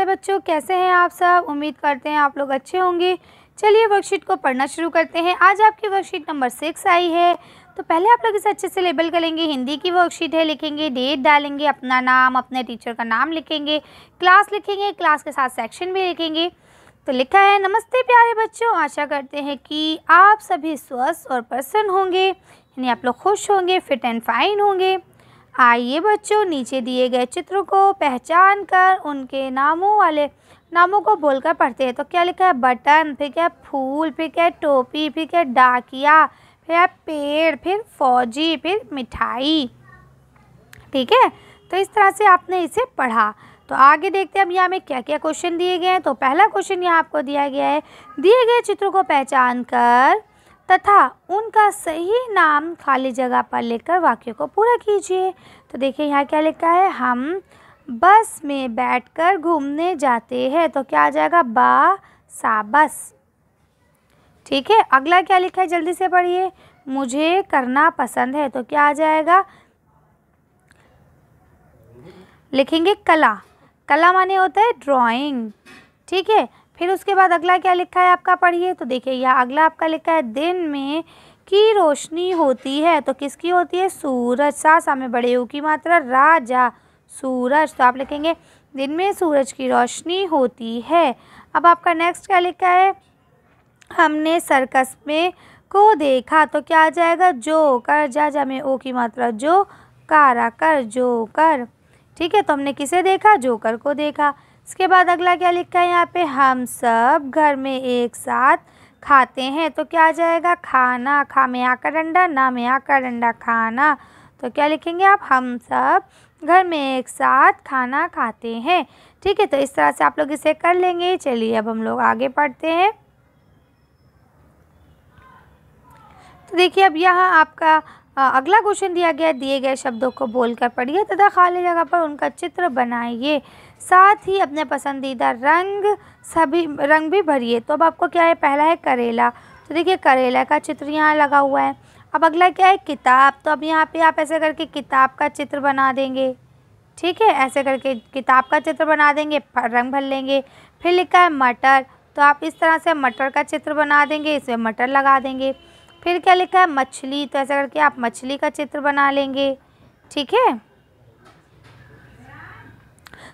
प्यारे बच्चों, कैसे हैं आप सब? उम्मीद करते हैं आप लोग अच्छे होंगे। चलिए वर्कशीट को पढ़ना शुरू करते हैं। आज आपकी वर्कशीट नंबर सिक्स आई है। तो पहले आप लोग इसे अच्छे से लेबल करेंगे। हिंदी की वर्कशीट है, लिखेंगे डेट डालेंगे, अपना नाम, अपने टीचर का नाम लिखेंगे क्लास लिखेंगे क्लास के साथ सेक्शन भी लिखेंगे। तो लिखा है, नमस्ते प्यारे बच्चों, आशा करते हैं कि आप सभी स्वस्थ और प्रसन्न होंगे। यानी आप लोग खुश होंगे फिट एंड फाइन होंगे। आइए बच्चों, नीचे दिए गए चित्र को पहचान कर उनके नामों वाले नामों को बोलकर पढ़ते हैं। तो क्या लिखा है? बटन, फिर क्या फूल, फिर क्या टोपी, फिर क्या डाकिया, फिर पेड़, फिर फौजी, फिर मिठाई। ठीक है? तो इस तरह से आपने इसे पढ़ा। तो आगे देखते हैं, अब यहाँ में क्या क्या क्वेश्चन दिए गए हैं। तो पहला क्वेश्चन यहाँ आपको दिया गया है। दिए गए चित्रों को पहचान कर तथा उनका सही नाम खाली जगह पर लेकर वाक्य को पूरा कीजिए। तो देखिए यहाँ क्या लिखा है? हम बस में बैठकर घूमने जाते हैं। तो क्या आ जाएगा? बा, सा, बस। ठीक है, अगला क्या लिखा है? जल्दी से पढ़िए। मुझे करना पसंद है। तो क्या आ जाएगा? लिखेंगे कला। कला माने होता है ड्राइंग ठीक है फिर उसके बाद अगला क्या लिखा है आपका पढ़िए? तो देखिए, यह अगला आपका लिखा है, दिन में की रोशनी होती है? तो किसकी होती है? सूरज। सा सामने बड़े हो की मात्रा, राजा सूरज। तो आप लिखेंगे, दिन में सूरज की रोशनी होती है। अब आपका नेक्स्ट क्या लिखा है? हमने सर्कस में को देखा तो क्या आ जाएगा? जो कर जा जा में ओ की मात्रा जो कारा कर जो कर ठीक है तो हमने किसे देखा? जोकर को देखा। इसके बाद अगला क्या लिखा है यहाँ पे? हम सब घर में एक साथ खाते हैं। तो क्या आ जाएगा? खाना। खा, में आकर अंडा ना में आकर अंडा खाना। तो क्या लिखेंगे आप? हम सब घर में एक साथ खाना खाते हैं। ठीक है तो इस तरह से आप लोग इसे कर लेंगे। चलिए, अब हम लोग आगे पढ़ते हैं। तो देखिए, अब यहाँ आपका अगला क्वेश्चन दिया गया, दिए गए शब्दों को बोलकर पढ़िए तथा खाली जगह पर उनका चित्र बनाइए। साथ ही अपने पसंदीदा रंग सभी, रंग भी भरिए। तो अब आपको क्या है, पहला है करेला। तो देखिए, करेला का चित्र यहाँ लगा हुआ है। अब अगला क्या है, किताब। तो अब यहाँ पे आप ऐसे करके किताब का चित्र बना देंगे। ठीक है, ऐसे करके किताब का चित्र बना देंगे रंग भर लेंगे। फिर लिखा है मटर। तो आप इस तरह से मटर का चित्र बना देंगे इसमें मटर लगा देंगे। फिर क्या लिखा है? मछली। तो ऐसा करके आप मछली का चित्र बना लेंगे। ठीक है?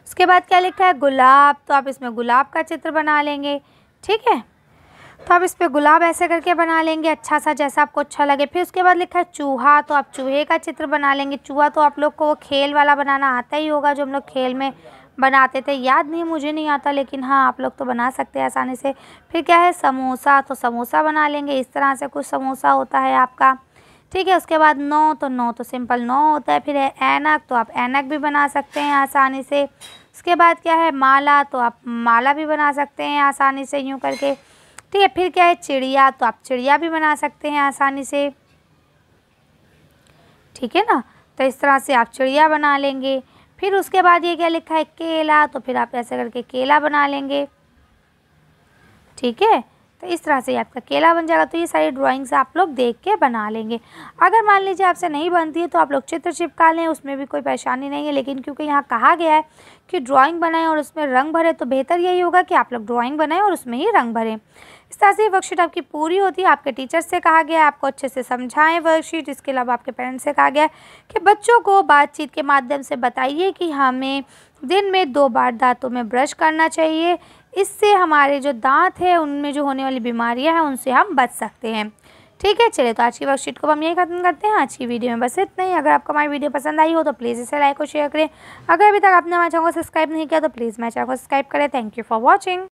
उसके बाद क्या लिखा है? गुलाब। तो आप इसमें गुलाब का चित्र बना लेंगे। ठीक है? तो आप इस पर गुलाब ऐसे करके बना लेंगे अच्छा सा जैसा आपको अच्छा लगे। फिर उसके बाद लिखा है चूहा। तो आप चूहे का चित्र बना लेंगे। चूहा तो आप लोग को वो खेल वाला बनाना आता ही होगा, जो हम लोग खेल में बनाते थे। याद नहीं, मुझे नहीं आता, लेकिन हाँ आप लोग तो बना सकते हैं आसानी से। फिर क्या है, समोसा तो समोसा बना लेंगे। इस तरह से कुछ समोसा होता है आपका। ठीक है, उसके बाद नौ तो नौ तो सिंपल नौ होता है। फिर है ऐनक तो आप ऐनक भी बना सकते हैं आसानी से। उसके बाद क्या है, माला तो आप माला भी बना सकते हैं आसानी से यूँ करके। ठीक है, फिर क्या है, चिड़िया तो आप चिड़िया भी बना सकते हैं आसानी से। ठीक है ना? तो इस तरह से आप चिड़िया बना लेंगे। फिर उसके बाद ये क्या लिखा है? केला। तो फिर आप ऐसे करके केला बना लेंगे। ठीक है? तो इस तरह से आपका केला बन जाएगा। तो ये सारी ड्राइंग्स आप लोग देख के बना लेंगे। अगर मान लीजिए आपसे नहीं बनती है तो आप लोग चित्र चिपका लें। उसमें भी कोई परेशानी नहीं है। लेकिन क्योंकि यहाँ कहा गया है कि ड्राइंग बनाएँ और उसमें रंग भरें तो बेहतर यही होगा कि आप लोग ड्राइंग बनाएँ और उसमें ही रंग भरें। इस तरह से वर्कशीट आपकी पूरी होती है, आपके टीचर से कहा गया है, आपको अच्छे से समझाएँ वर्कशीट इसके अलावा आपके पेरेंट्स से कहा गया है कि बच्चों को बातचीत के माध्यम से बताइए कि हमें दिन में दो बार दांतों में ब्रश करना चाहिए। इससे हमारे जो दांत हैं, उनमें जो होने वाली बीमारियाँ हैं, उनसे हम बच सकते हैं। ठीक है, चलिए तो आज की वर्कशीट को हम यही खत्म करते हैं। आज की वीडियो में बस इतना ही। अगर आपको हमारी वीडियो पसंद आई हो तो प्लीज़ इसे लाइक और शेयर करें। अगर अभी तक आपने हमारे चैनल को सब्सक्राइब नहीं किया तो प्लीज़ मेरे चैनल को सब्सक्राइब करें। Thank you for watching